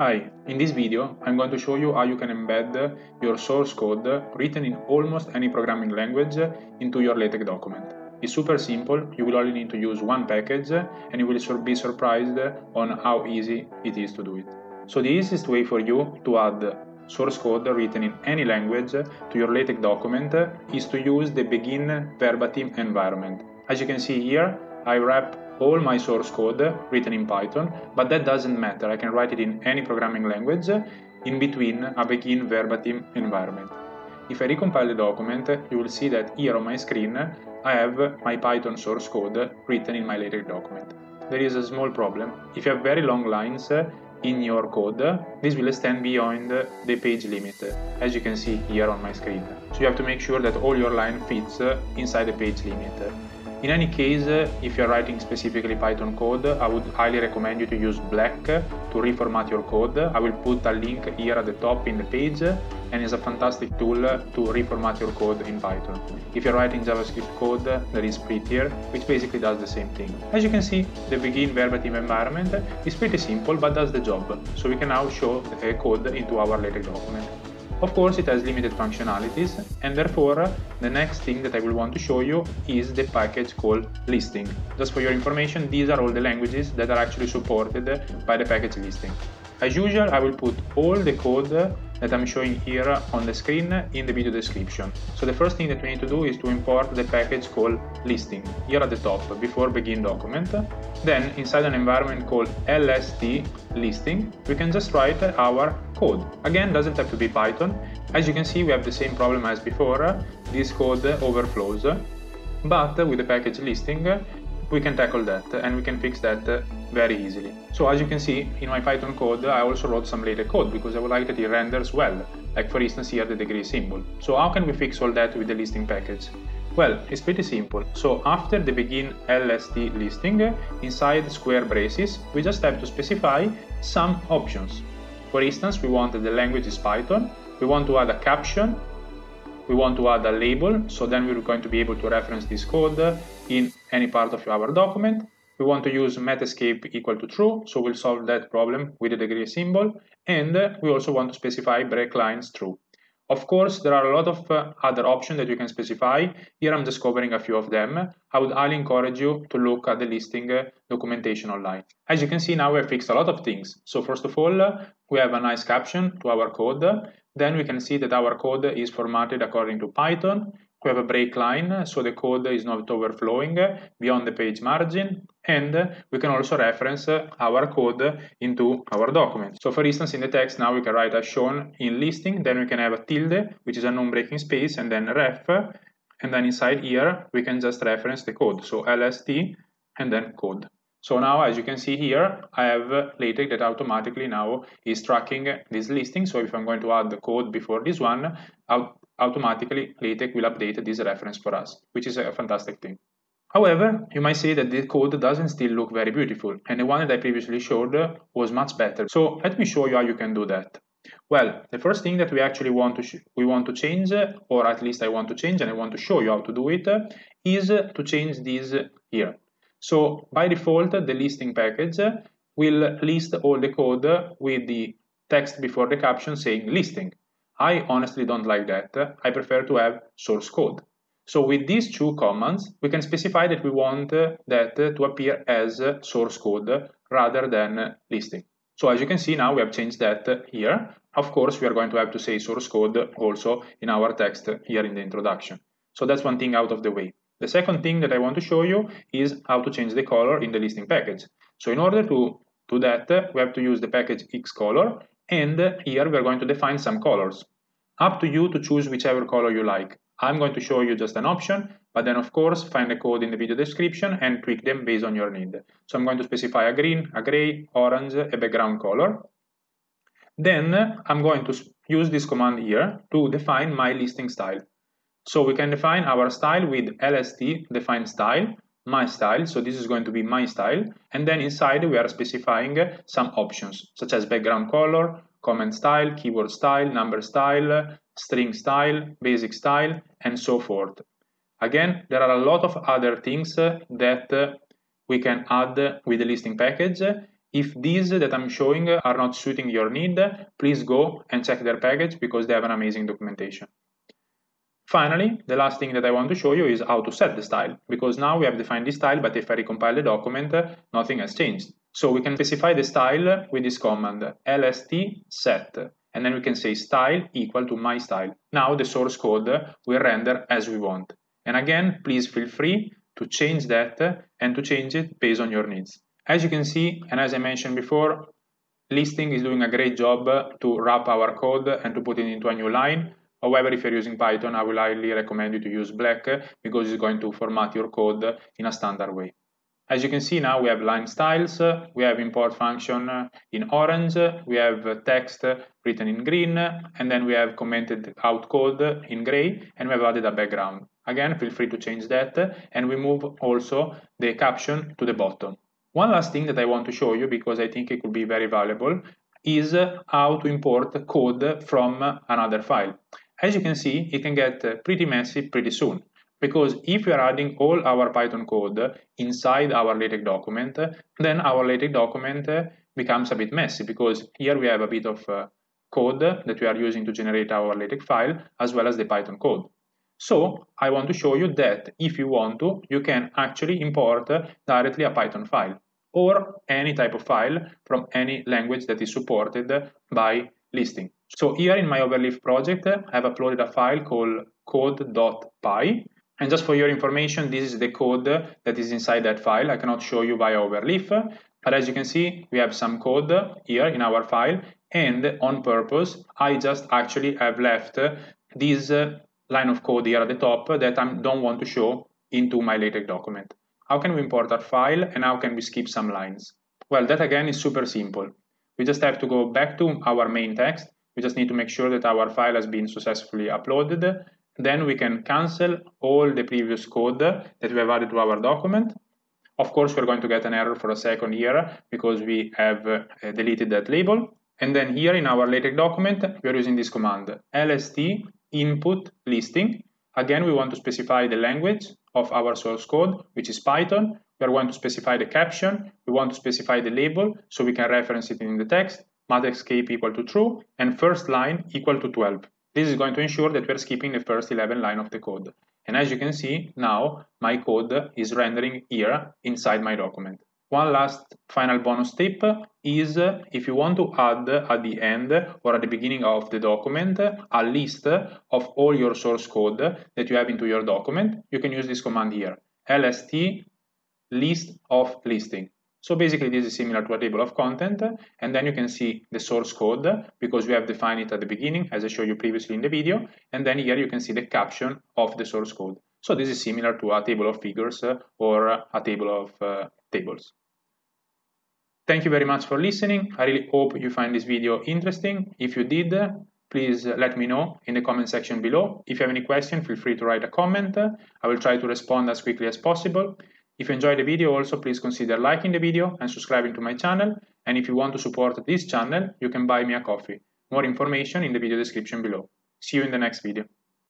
Hi, in this video I'm going to show you how you can embed your source code written in almost any programming language into your LaTeX document. It's super simple, you will only need to use one package and you will be surprised on how easy it is to do it. So the easiest way for you to add source code written in any language to your LaTeX document is to use the begin verbatim environment. As you can see here, I wrap all my source code written in Python, but that doesn't matter. I can write it in any programming language in between a begin verbatim environment. If I recompile the document, you will see that here on my screen I have my Python source code written in my LaTeX document. There is a small problem. If you have very long lines in your code, this will extend beyond the page limit, as you can see here on my screen. So you have to make sure that all your line fits inside the page limit. In any case, if you're writing specifically Python code, I would highly recommend you to use Black to reformat your code. I will put a link here at the top in the page and it's a fantastic tool to reformat your code in Python. If you're writing JavaScript code, there is Prettier, which basically does the same thing. As you can see, the begin verbatim environment is pretty simple but does the job. So we can now show the code into our LaTeX document. Of course it has limited functionalities and therefore the next thing that I will want to show you is the package called listing. Just for your information, these are all the languages that are actually supported by the package listing. As usual, I will put all the code that I'm showing here on the screen in the video description. So the first thing that we need to do is to import the package called listing here at the top before begin document. Then inside an environment called lst listing, we can just write our code. Again, doesn't have to be Python. As you can see, we have the same problem as before. This code overflows. But with the package listing, we can tackle that uh, and we can fix that uh, very easily. So as you can see in my Python code I also wrote some LaTeX code because I would like that it renders well, like for instance here the degree symbol. So how can we fix all that with the listing package? Well, it's pretty simple. So after uh, the begin LST listing, inside square braces, we just have to specify some options. For instance, we want that the language is Python, we want to add a caption, we want to add a label, so then we're going to be able to reference this code in any part of our document. We want to use mathescape equal to true, so we'll solve that problem with the degree symbol. And we also want to specify break lines true. Of course, there are a lot of uh, other options that you can specify. Here I'm just covering a few of them. I would highly encourage you to look at the listing uh, documentation online. As you can see now we have fixed a lot of things. So first of all, uh, we have a nice caption to our code. Then we can see that our code is formatted according to Python we have a break line, so the code is not overflowing beyond the page margin, and we can also reference our code into our document. So for instance, in the text now we can write as shown in listing, then we can have a tilde, which is a non-breaking space, and then ref, and then inside here we can just reference the code, so lst and then code. So now, as you can see here, I have LaTeX that automatically now is tracking this listing. So if I'm going to add the code before this one, automatically LaTeX will update this reference for us, which is a fantastic thing. However, you might say that the code doesn't still look very beautiful, and the one that I previously showed was much better. So let me show you how you can do that. Well, the first thing that we actually want to we want to change, or at least I want to change, and I want to show you how to do it, is to change this here. So by default, the listing package will list all the code with the text before the caption saying listing. I honestly don't like that. I prefer to have source code. So with these two commands, we can specify that we want uh, that uh, to appear as uh, source code rather than listing. So as you can see now we have changed that here. Of course, we are going to have to say source code also in our text here in the introduction. So that's one thing out of the way. The second thing that I want to show you is how to change the color in the listing package. So in order to do that, we have to use the package xcolor and here we are going to define some colors. Up to you to choose whichever color you like. I'm going to show you just an option, but then of course find the code in the video description and tweak them based on your need. So I'm going to specify a green, a gray, orange, a background color. Then I'm going to use this command here to define my listing style. So we can define our style with lst define style, my style, so this is going to be my style, and then inside we are specifying some options such as background color, comment style, keyword style, number style, string style, basic style, and so forth. Again, there are a lot of other things that we can add with the listing package, If these that I'm showing are not suiting your need, please go and check their package because they have an amazing documentation. Finally, the last thing that I want to show you is how to set the style, because now we have defined the style, but if I recompile the document, nothing has changed. So we can specify the style with this command, lst set, and then we can say style equal to my style. Now the source code will render as we want. And again, please feel free to change that and to change it based on your needs. As you can see, and as I mentioned before, Listing is doing a great job to wrap our code and to put it into a new line. However, if you're using Python, I will highly recommend you to use Black because it's going to format your code in a standard way. As you can see now, we have line styles, we have import function in orange, we have text written in green, and then we have commented out code in gray, and we have added a background. Again, feel free to change that, and we move also the caption to the bottom. One last thing that I want to show you, because I think it could be very valuable, is how to import code from another file. As you can see, it can get pretty messy pretty soon. Because if we are adding all our Python code inside our LaTeX document, then our LaTeX document becomes a bit messy because here we have a bit of uh, code that we are using to generate our LaTeX file as well as the Python code. So I want to show you that if you want to, you can actually import directly a Python file or any type of file from any language that is supported by listing. So here in my Overleaf project, I've uploaded a file called code.py. And just for your information, this is the code that is inside that file. I cannot show you via Overleaf, but as you can see, we have some code here in our file. And on purpose, I just actually have left this uh, line of code here at the top that I don't want to show into my LaTeX document. How can we import our file and how can we skip some lines? Well, that again is super simple. We just have to go back to our main text. We just need to make sure that our file has been successfully uploaded. Then we can cancel all the previous code that we have added to our document. Of course, we're going to get an error for a second here because we have uh, deleted that label. And then here in our LaTeX document, we're using this command, lst input listing. Again, we want to specify the language of our source code, which is Python. We are going to specify the caption. We want to specify the label so we can reference it in the text. escape equal to true and first line equal to 12. This is going to ensure that we're skipping the first 11 line of the code. And as you can see, now my code is rendering here inside my document. One last final bonus tip is if you want to add at the end or at the beginning of the document a list of all your source code that you have into your document, you can use this command here, lst list of listing. So basically this is similar to a table of content and then you can see the source code because we have defined it at the beginning as I showed you previously in the video and then here you can see the caption of the source code. So this is similar to a table of figures or a table of uh, tables. Thank you very much for listening. I really hope you find this video interesting. If you did, please let me know in the comment section below. If you have any question, feel free to write a comment. I will try to respond as quickly as possible. If you enjoyed the video, also please consider liking the video and subscribing to my channel. And if you want to support this channel, you can buy me a coffee. More information in the video description below. See you in the next video.